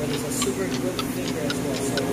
but it's a super good finger as well. So